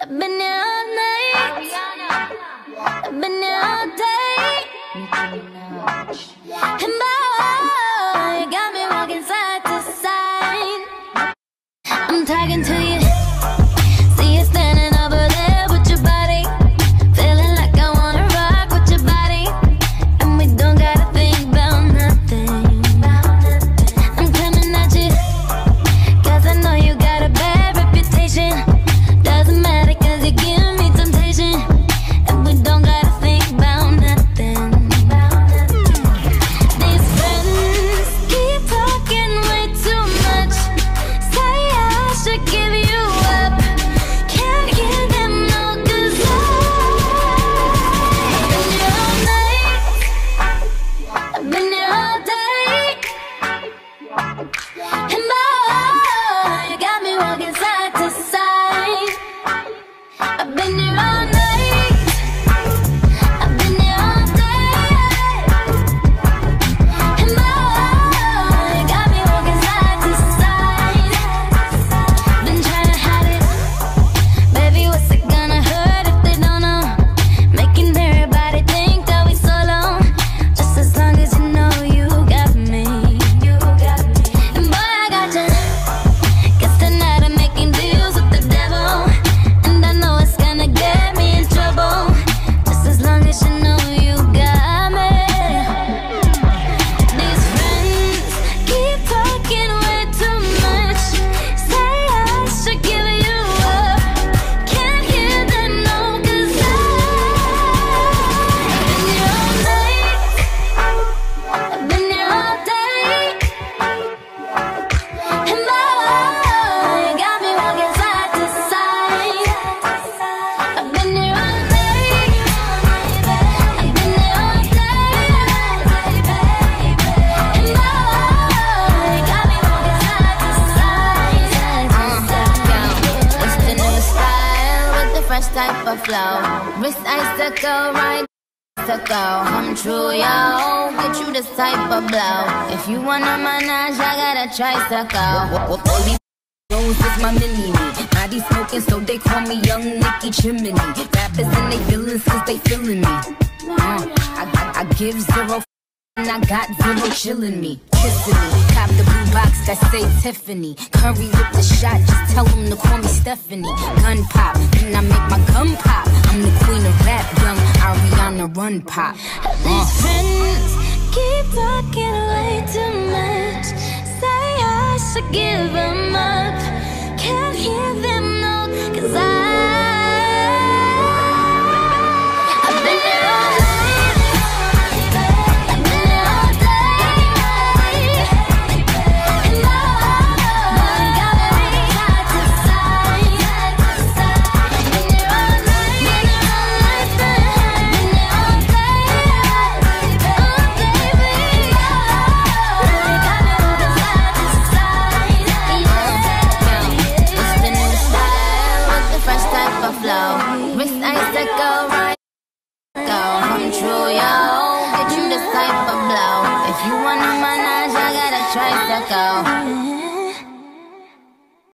I've been night, I've been out day. fresh type of flow. Wrist icicle, right icicle. Come true, yo. Get you this type of blow. If you wanna manage, I got a tricycle. All these knows is my mini me. Naughty smoking, so they call me Young Nicky Chimney. Rappers and they villains, cause they feeling me. Uh. I, I, I give zero. And I got zero chillin' me, kissing me, cop the blue that say Tiffany. Curry with the shot, just tell them to call me Stephanie. Gun pop, then I make my gun pop. I'm the queen of rap, young Ariana Run Pop. Uh. These friends keep talking way too much. Say I should give them up. Can't hear. time.